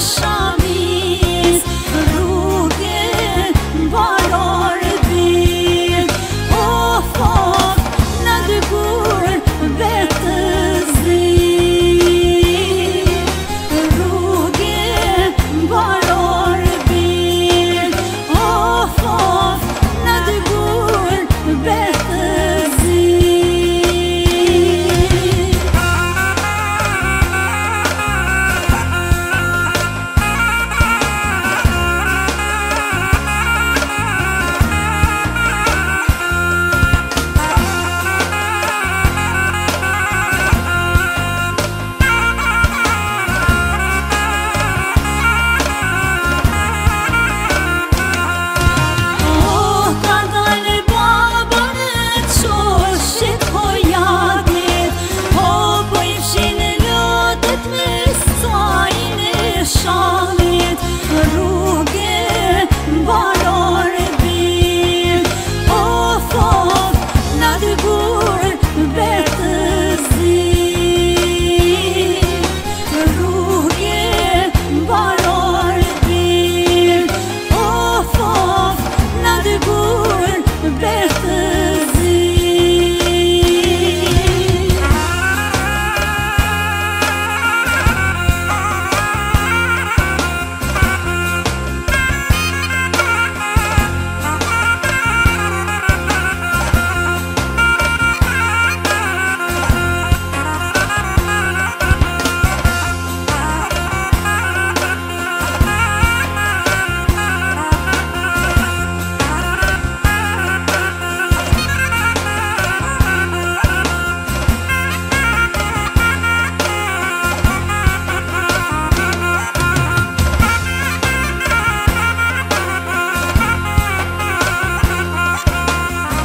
yaşam